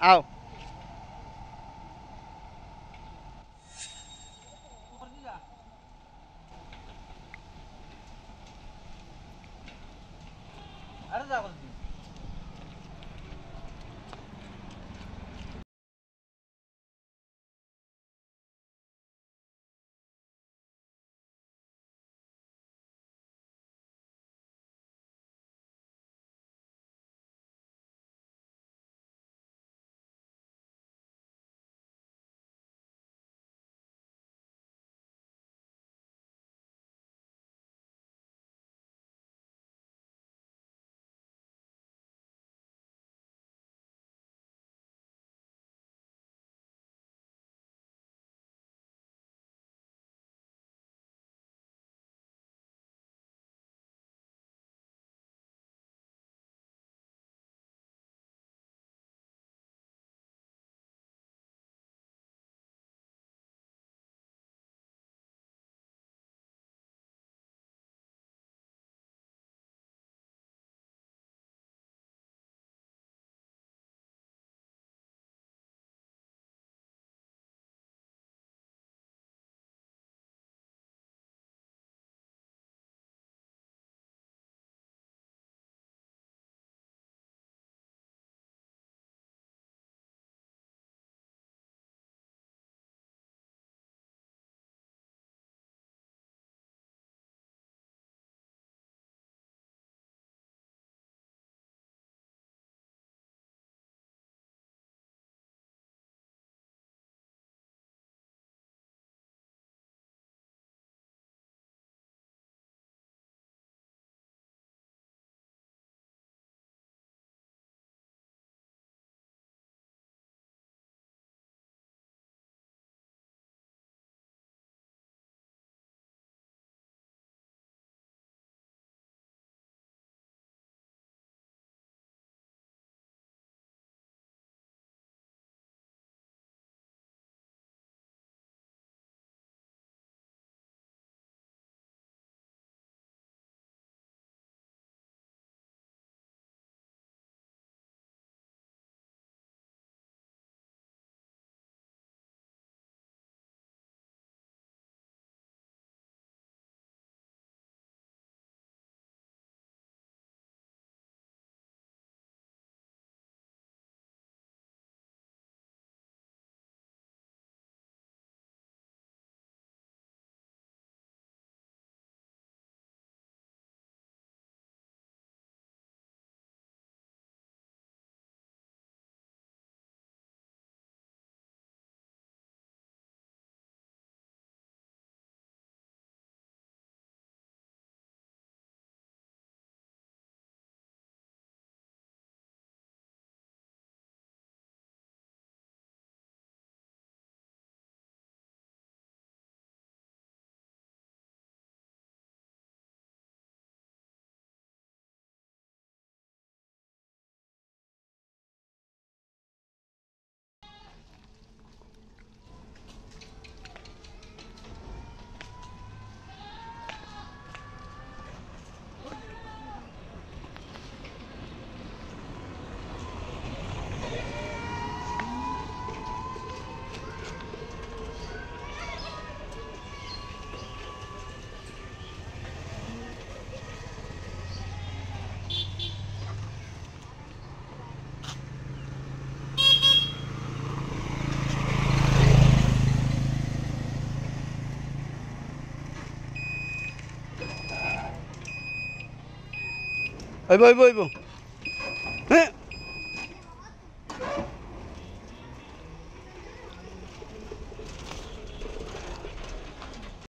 ao Arada. 아이고 아이고 아이고